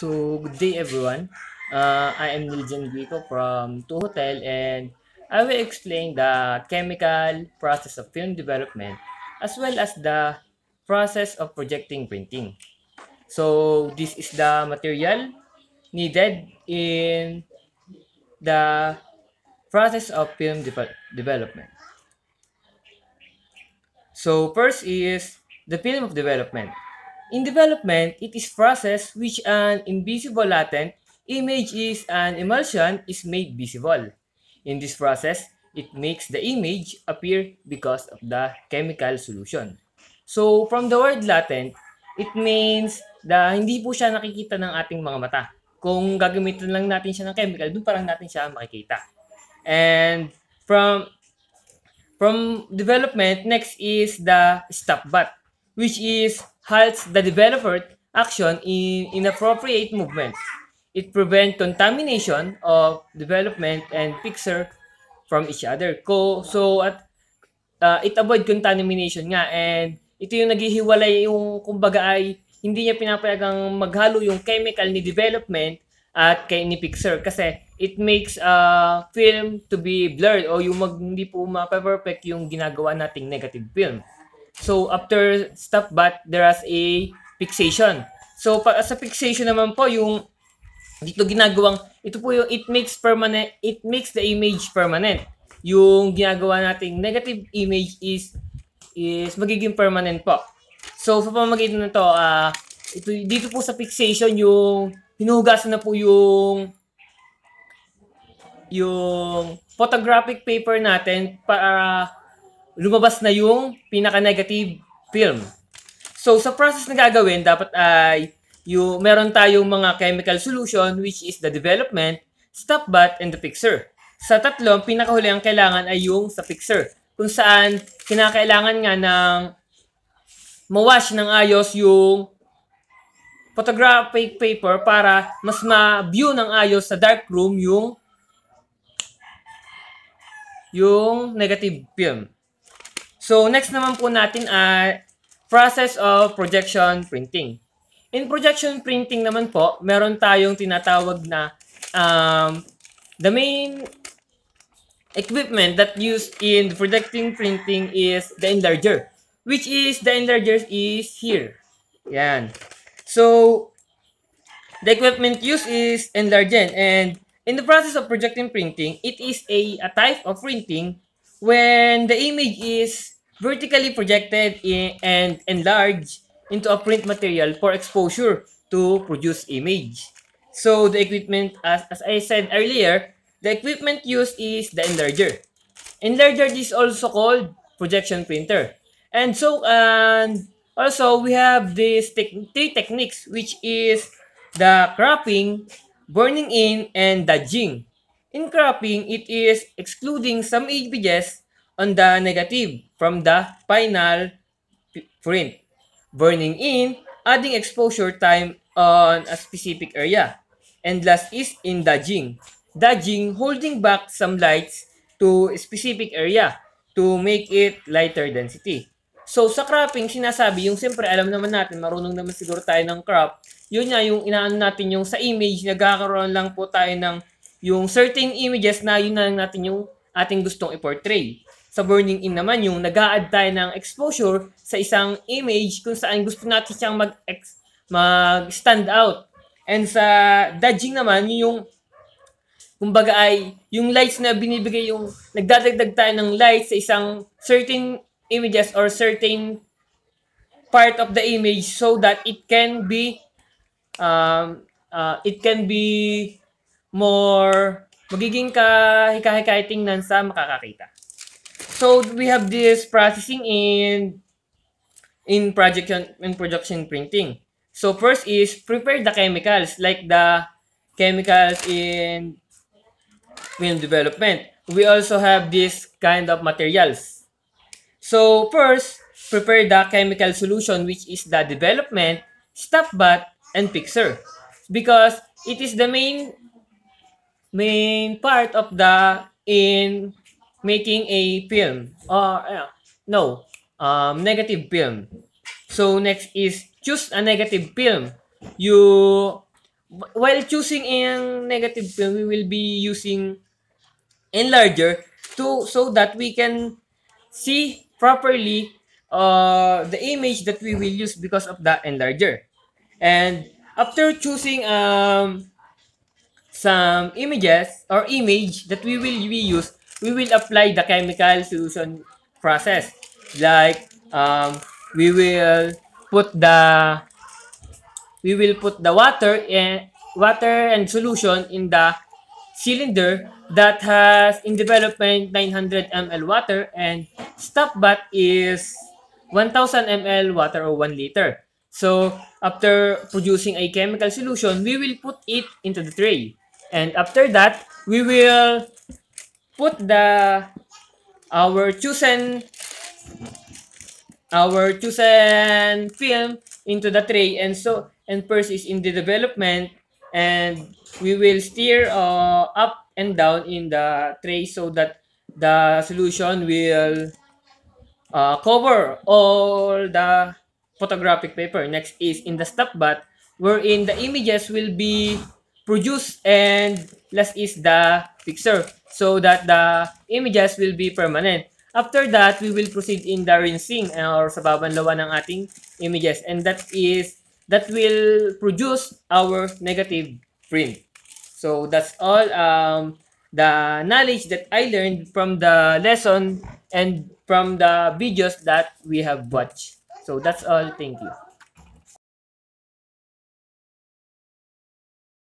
So, good day everyone. Uh, I am Niljan Guico from Two Hotel and I will explain the chemical process of film development as well as the process of projecting printing. So, this is the material needed in the process of film de- development. So, first is the film of development. In development, it is process which an invisible latent image is an emulsion is made visible. In this process, it makes the image appear because of the chemical solution. So, from the word latent, it means da hindi po siya nakikita ng ating mga mata. Kung gagamitin lang natin siya ng chemical, doon pa lang natin siya makikita. And from from development, next is the stop but, which is halts the developer action in inappropriate movements. It prevents contamination of development and picture from each other. Ko, so at uh, it avoid contamination nga and ito yung naghihiwalay yung kumbaga ay hindi niya pinapayagang maghalo yung chemical ni development at kay ni picture kasi it makes a uh, film to be blurred o yung mag, hindi po ma-perfect yung ginagawa nating negative film. So, after stop but, there is a fixation. So, pa, sa fixation naman po, yung dito ginagawang, ito po yung it makes permanent, it makes the image permanent. Yung ginagawa nating negative image is is magiging permanent po. So, sa pamamagitan nito, uh, ito, dito po sa fixation, yung hinuhugasan na po yung yung photographic paper natin para lumabas na yung pinaka-negative film. So, sa process na gagawin, dapat ay yung, meron tayong mga chemical solution which is the development, stop bath, and the fixer. Sa tatlo, pinakahuli ang kailangan ay yung sa fixer. Kung saan kinakailangan nga ng mawash ng ayos yung photographic paper para mas ma-view ng ayos sa dark room yung yung negative film. So, next naman po natin ay process of projection printing. In projection printing naman po, meron tayong tinatawag na um, the main equipment that used in projecting printing is the enlarger, which is the enlarger is here. Yan. So, the equipment used is enlarger and in the process of projecting printing, it is a, a type of printing when the image is vertically projected and enlarged into a print material for exposure to produce image. So the equipment, as, as I said earlier, the equipment used is the enlarger. Enlarger is also called projection printer. And so, and also we have these te three techniques, which is the cropping, burning in, and dodging. In cropping, it is excluding some images on the negative from the final print. Burning in, adding exposure time on a specific area. And last is in dodging. Dodging, holding back some lights to a specific area to make it lighter density. So, sa cropping, sinasabi, yung siyempre, alam naman natin, marunong naman siguro tayo ng crop, yun nga, yung inaano natin yung sa image, nagkakaroon lang po tayo ng yung certain images na yun na natin yung ating gustong i-portray. Sa burning in naman, yung nag add tayo ng exposure sa isang image kung saan gusto natin siyang mag, mag-stand out. And sa dodging naman, yung kumbaga ay yung lights na binibigay yung nagdadagdag tayo ng lights sa isang certain images or certain part of the image so that it can be um, uh, it can be more magiging kahika-hikay tingnan sa makakakita. So we have this processing in in projection in production printing. So first is prepare the chemicals like the chemicals in film development. We also have this kind of materials. So first, prepare the chemical solution which is the development, stop bath, and fixer. Because it is the main main part of the in making a film. Or, uh, no, um, negative film. So, next is choose a negative film. You while choosing in negative film, we will be using enlarger to so that we can see properly uh, the image that we will use because of the enlarger. And after choosing um, some images or image that we will be use, we will apply the chemical solution process. Like um, we will put the we will put the water and water and solution in the cylinder that has in development 900 ml water and stop bath is 1000 ml water or 1 liter. So after producing a chemical solution, we will put it into the tray. And after that, we will put the our chosen our chosen film into the tray and so and first is in the development and we will steer uh, up and down in the tray so that the solution will uh, cover all the photographic paper. Next is in the stop bath wherein the images will be produced and last is the picture so that the images will be permanent. After that, we will proceed in the rinsing or sa babanlawan ng ating images and that is that will produce our negative print. So that's all um, the knowledge that I learned from the lesson and from the videos that we have watched. So that's all. Thank you.